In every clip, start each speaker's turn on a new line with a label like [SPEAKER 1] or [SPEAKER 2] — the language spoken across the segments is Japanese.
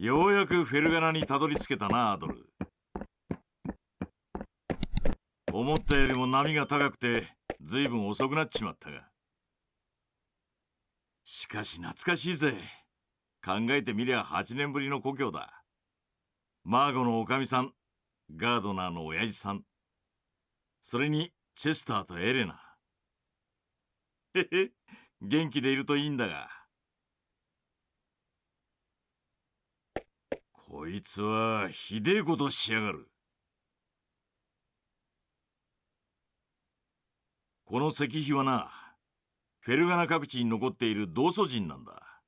[SPEAKER 1] ようやくフェルガナにたどり着けたなアドル。思ったよりも波が高くて随分遅くなっちまったが。しかし懐かしいぜ。考えてみりゃ8年ぶりの故郷だ。マーゴのおかみさんガードナーの親父さん。それにチェスターとエレナ。へへ元気でいるといいんだが。こいつはひでえことしやがる。この石碑はなフェルガナ各地に残っている同祖人なんだ。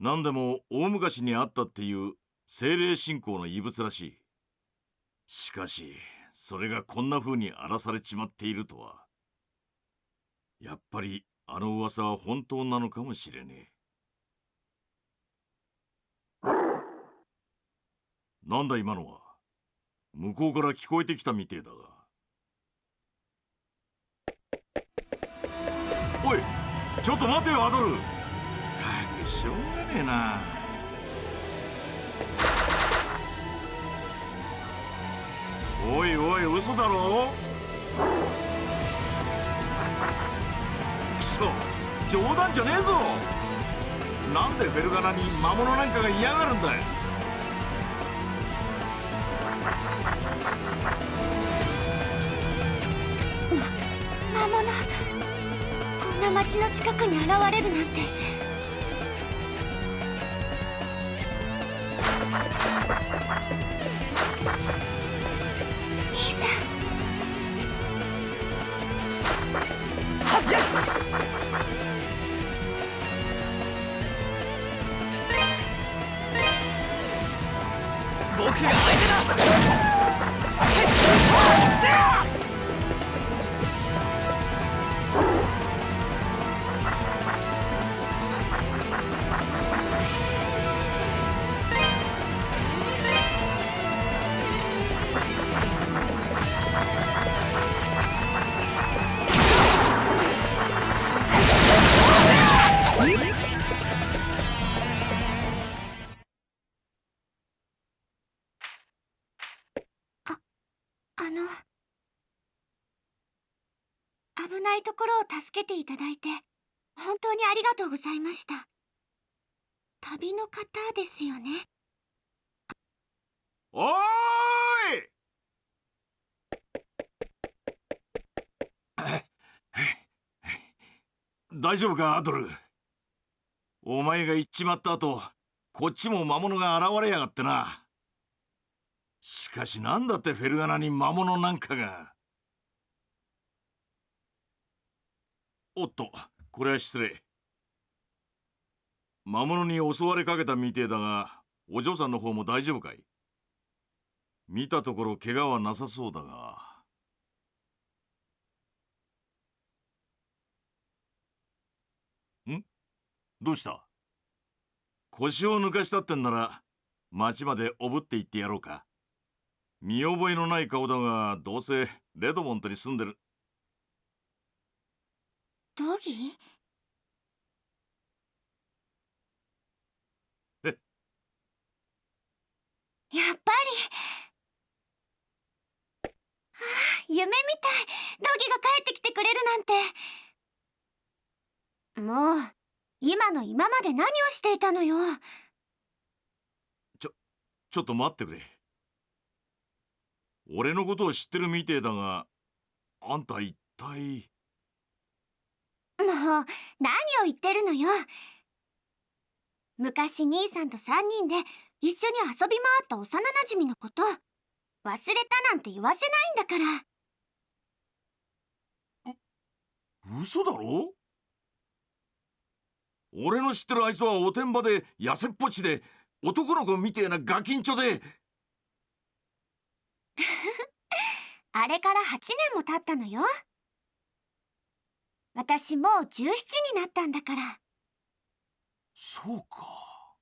[SPEAKER 1] 何でも大昔にあったっていう精霊信仰の遺物らしい。しかしそれがこんな風に荒らされちまっているとは。やっぱりあの噂は本当なのかもしれねえ。なんだ今のは。向こうから聞こえてきたみてえだが。おいちょっと待てよアドル。たくしょうがねえな。おいおい嘘だろ。くそ冗談じゃねえぞ。なんでフェルガナに魔物なんかが嫌がるんだよ
[SPEAKER 2] こんな町の近くに現れるなんて。兄さん。
[SPEAKER 3] 僕が相手だ。
[SPEAKER 2] あの。危ないところを助けていただいて本当にありがとうございました。旅の方ですよね。
[SPEAKER 1] おーい！大丈夫かアドル？お前が行っちまった後こっちも魔物が現れやがってな。しかしなんだってフェルガナに魔物なんかが。おっとこれは失礼。魔物に襲われかけたみてえだがお嬢さんの方も大丈夫かい？見たところ怪我はなさそうだが。ん？どうした？腰を抜かしたってんなら町までおぶって行ってやろうか。見覚えのない顔だがどうせレドモントに住んでる。
[SPEAKER 2] ドギ
[SPEAKER 1] え？
[SPEAKER 2] やっぱり。ああ夢みたい。ドギが帰ってきてくれるなんて。もう今の今まで何をしていたのよ。
[SPEAKER 1] ちょっと待ってくれ俺のことを知ってるみてえだがあんた一体？
[SPEAKER 2] もう何を言ってるのよ。昔兄さんと3人で一緒に遊び回った幼なじみのこと忘れたなんて言わせないんだから。
[SPEAKER 1] 嘘だろ？俺の知ってるあいつはおてんばで痩せっぽちで男の子みてえなガキンチョで
[SPEAKER 2] あれから8年も経ったのよ。私もう17になったんだから。
[SPEAKER 1] そうか。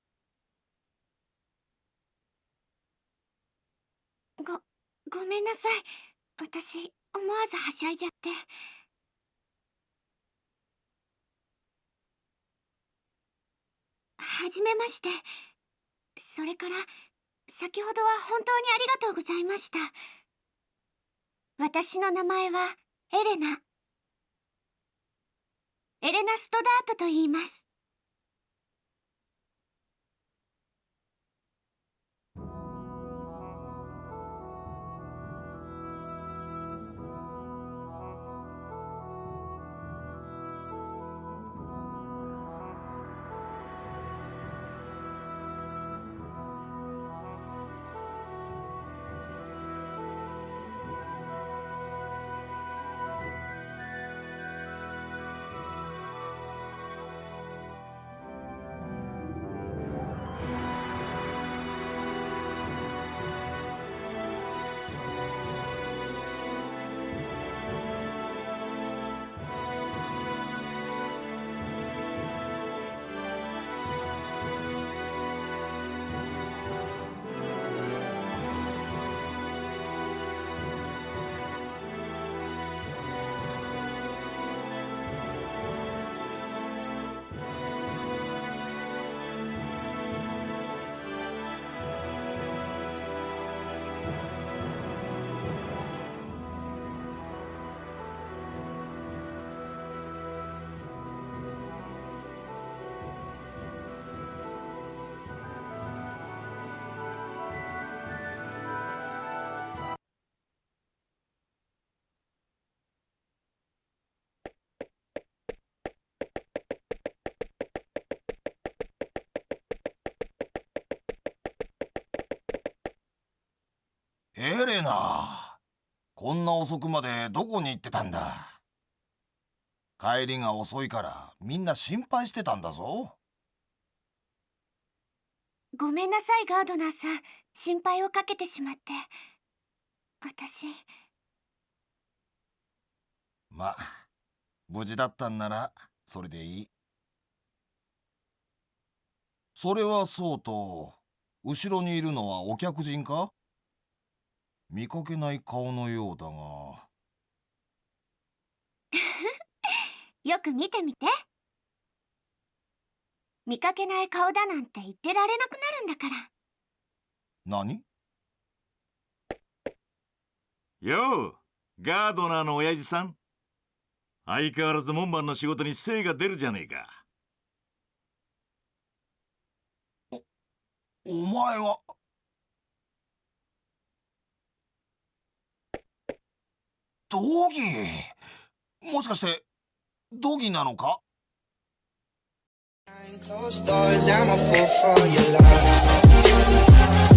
[SPEAKER 2] ごごめんなさい。私思わずはしゃいじゃって。はじめまして。それから先ほどは本当にありがとうございました。私の名前はエレナ。エレナ・ストダートと言います。
[SPEAKER 4] エレナ。こんな遅くまでどこに行ってたんだ？帰りが遅いからみんな心配してたんだぞ。
[SPEAKER 2] ごめんなさいガードナーさん。心配をかけてしまって。私。
[SPEAKER 4] ま無事だったんならそれでいい。それはそうと後ろにいるのはお客人か？見かけない顔のようだが。
[SPEAKER 2] よく見てみて。見かけない顔だなんて言ってられなくなるんだから。
[SPEAKER 4] 何？
[SPEAKER 1] ようガードナーの親父さん。相変わらず門番の仕事に精が出るじゃねえか。
[SPEAKER 4] お前はドギーもしかしてドギなのか
[SPEAKER 5] closed doors, I'm a fool for your love.